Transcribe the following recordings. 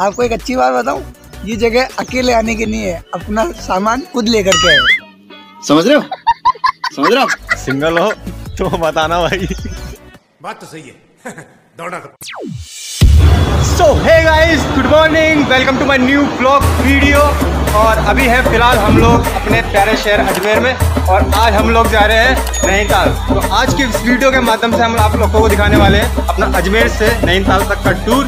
आपको एक अच्छी बात बताऊँ ये जगह अकेले आने की नहीं है अपना सामान खुद लेकर के आए। समझ रहे हो? समझ रहे हो सिंगल हो तो बताना भाई। बात तो सही है। दौड़ा तो so hey guys good morning welcome to my new blog video और अभी है फ़िलहाल हम लोग अपने प्यारे शहर अजमेर में और आज हम लोग जा रहे हैं नैनीताल। तो आज की इस वीडियो के माध्यम से हम आप लोगों को दिखाने वाले हैं अपना अजमेर से नैनीताल तक का टूर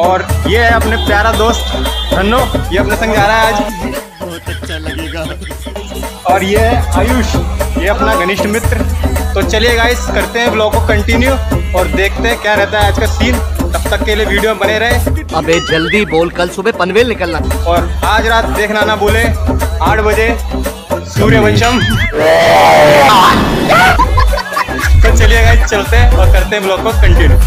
और ये है अपने प्यारा दोस्त धन्नो ये अपने संग जा रहा है आज। बहुत अच्छा लगेगा और ये है आयुष ये अपना घनिष्ठ मित्र। तो चलिए गाइस करते हैं ब्लॉग को कंटिन्यू और देखते हैं क्या रहता है आज का सीन तब तक के लिए वीडियो बने रहे। अबे जल्दी बोल कल सुबह पनवेल निकलना। और आज रात देखना ना भूले आठ बजे सूर्यवंशम। तो चलिए गाइस चलते हैं और करते हैं ब्लॉग को कंटिन्यू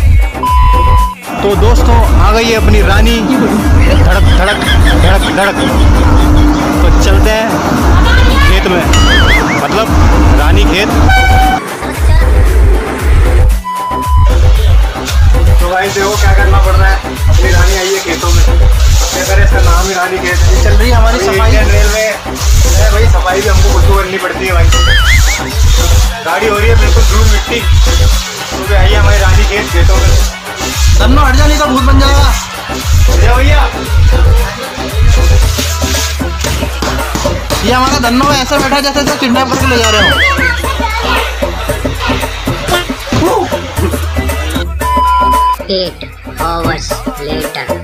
तो दोस्तों आ गई है अपनी रानी। धड़क धड़क धड़क धड़क। तो चलते हैं खेत में। मतलब रानी खेत। तो भाई देखो क्या करना पड़ रहा है। अपनी रानी आई है खेतों में। क्या करें इसका नाम ही रानी खेत। है। चल रही है हमारी सफ़ाई। रेलवे है भाई सफ़ाई भी हमको खुद को करनी पड़ती है भाई। गाड़ी हो रही है बिल्कुल धूल मिट्टी। तो भी आई है हमारी रानी खेत खेतों में। धन्नो हट जा नहीं तो भूत बन जाएगा। भैया। ये हमारा धनो ऐसा बैठा जैसे इसे किडनैप करके ले जा रहे हो। Eight hours later.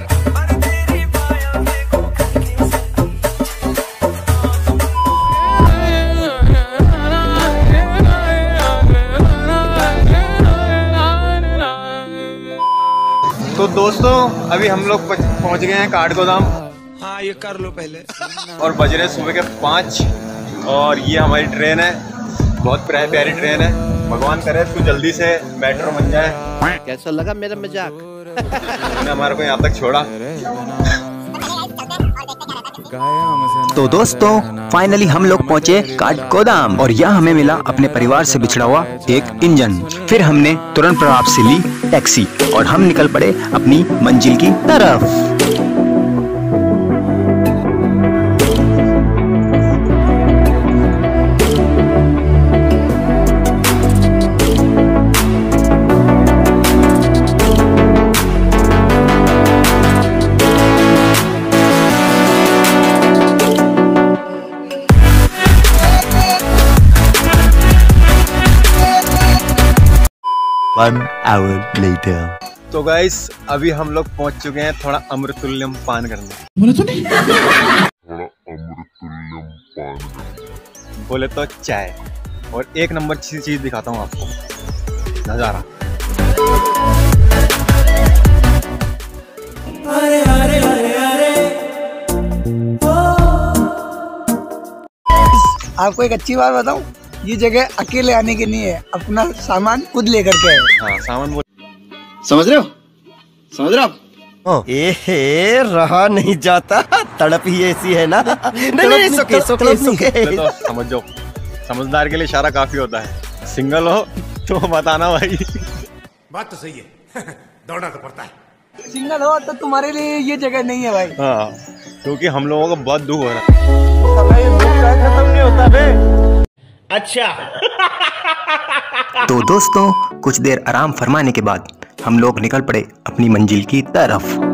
दोस्तों अभी हम लोग पहुँच गए हैं काठ गोदाम हाँ ये कर लो पहले। और बज रहे सुबह के पाँच। और ये हमारी ट्रेन है। बहुत प्यारी प्यारी ट्रेन है। भगवान करे तू जल्दी से मेट्रो बन जाए। कैसा लगा मेरा मज़ाक? उन्होंने हमारे को यहाँ तक छोड़ा। तो दोस्तों फाइनली हम लोग पहुँचे काट गोदाम और यहाँ हमें मिला अपने परिवार से बिछड़ा हुआ एक इंजन। फिर हमने तुरंत प्रभाव से ली टैक्सी और हम निकल पड़े अपनी मंजिल की तरफ़। One hour later. तो गाइस अभी हम लोग पहुँच चुके हैं थोड़ा अमृतुल्यम पान करने। बोले तो चाय। और एक नंबर चीज़ चीज़ दिखाता हूँ आपको। नज़ारा। आपको एक अच्छी बात बताऊँ? ये जगह अकेले आने के नहीं है अपना सामान खुद लेकर के आए। हाँ सामान बोल समझ रहे हो? समझ रहे हो आप? ए रहा नहीं जाता। तड़प ही ऐसी है ना। नहीं नहीं सुके सुके सुके तो समझ जाओ। समझदार के लिए इशारा काफ़ी होता है। सिंगल हो तो बताना भाई। बात तो सही है। दौड़ना तो पड़ता है। सिंगल हो तो तुम्हारे लिए ये जगह नहीं है भाई। हाँ क्योंकि हम लोगों को बहुत दुख हो रहा है। तो दोस्तों, कुछ देर आराम फरमाने के बाद हम लोग निकल पड़े अपनी मंजिल की तरफ़।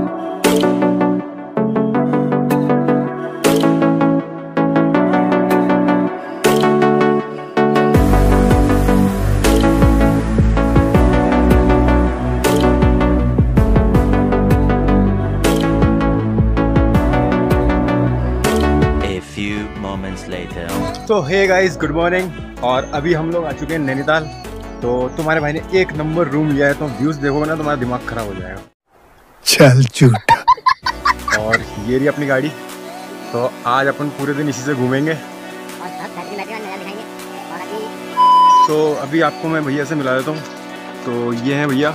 तो हे गाइस गुड मॉर्निंग और अभी हम लोग आ चुके हैं नैनीताल। तो तुम्हारे भाई ने एक नंबर रूम लिया है तो व्यूज़ देखोगे ना तुम्हारा दिमाग खराब हो जाएगा। चल झूठा। और ये रही अपनी गाड़ी। तो आज अपन पूरे दिन इसी से घूमेंगे। तो अभी आपको मैं भैया से मिला देता हूँ। तो ये हैं भैया।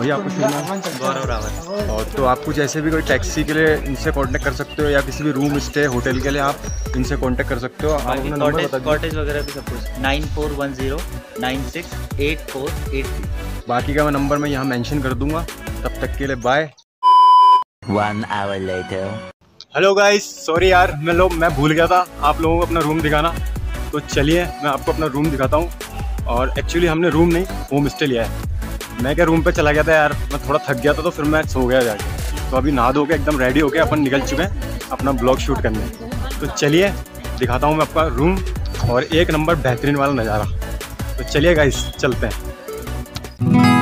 भैया आपको शुभ गौरव रावत और तो आप कुछ ऐसे भी कोई टैक्सी के लिए इनसे कांटेक्ट कर सकते हो या किसी भी रूम स्टे होटल के लिए आप इनसे कांटेक्ट कर सकते हो? आप अपना नंबर कॉटेज बता कॉटेज वगैरह भी सब कुछ। Nine four one zero nine six eight four eight three बाकी का मैं नंबर मैं यहाँ मेंशन कर दूँगा। तब तक के लिए bye one hour later hello guys sorry यार मैं लोग मैं भूल गया था आप लोगों को अपना रूम दिखाना। तो चलिए मैं आपको अपना रूम दिखाता हूँ। और एक्चुअली हमने रूम नहीं होम स्टे लिया है। मैं क्या रूम पे चला गया था यार? मैं थोड़ा थक गया था तो फिर मैं सो गया जाके। तो अभी नहा धो के एकदम रेडी होके अपन निकल चुके हैं अपना ब्लॉग शूट करने। तो चलिए, दिखाता हूँ मैं आपका रूम और एक नंबर बेहतरीन वाला नज़ारा। तो चलिए गाइस चलते हैं।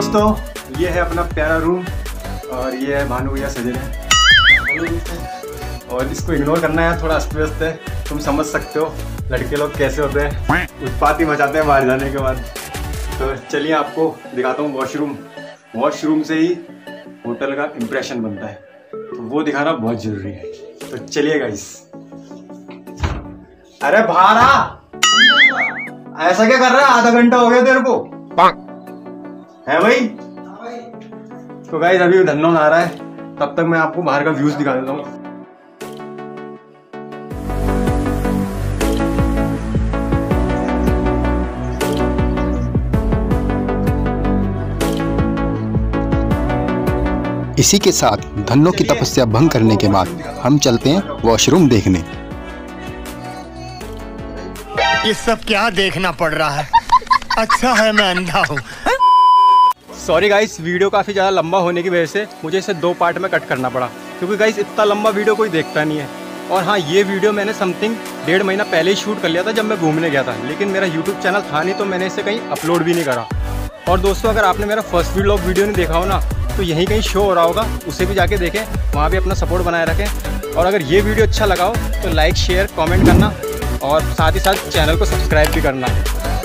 दोस्तों, ये है अपना प्यारा रूम और ये है भानु भैया सजे हैं। और इसको इग्नोर करना है थोड़ा अस्त व्यस्त है। तुम समझ सकते हो, लड़के लोग कैसे होते हैं। उत्पात ही मचाते हैं बाहर जाने के बाद। तो चलिए आपको दिखाता हूँ वॉशरूम वॉशरूम से ही होटल का इम्प्रेशन बनता है। तो वो दिखाना बहुत ज़रूरी है। तो चलिए गाइस अरे बाहर ऐसा क्या कर रहा है? आधा घंटा हो गया तेरे को। है भाई? तो गाइस अभी धन्नो आ रहा है। तब तक मैं आपको बाहर का व्यूज़ दिखा देता हूँ। इसी के साथ धनों की तपस्या भंग करने के बाद हम चलते हैं वॉशरूम देखने। ये सब क्या देखना पड़ रहा है? अच्छा है मैं अंधा हूँ। सॉरी गाइस वीडियो काफ़ी ज़्यादा लंबा होने की वजह से मुझे इसे दो पार्ट में कट करना पड़ा। क्योंकि गाइस इतना लंबा वीडियो कोई देखता नहीं है। और हाँ ये वीडियो मैंने समथिंग डेढ़ महीना पहले ही शूट कर लिया था जब मैं घूमने गया था। लेकिन मेरा यूट्यूब चैनल था नहीं तो मैंने इसे कहीं अपलोड भी नहीं करा। और दोस्तों, अगर आपने मेरा फ़र्स्ट व्लॉग वीडियो नहीं देखा हो ना तो यहीं कहीं शो हो रहा होगा। उसे भी जाके देखें, वहाँ भी अपना सपोर्ट बनाए रखें। और अगर ये वीडियो अच्छा लगा हो तो लाइक शेयर कॉमेंट करना। और साथ ही साथ चैनल को सब्सक्राइब भी करना।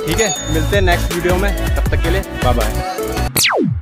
ठीक है? मिलते हैं नेक्स्ट वीडियो में। तब तक के लिए बाय बाय Tchau!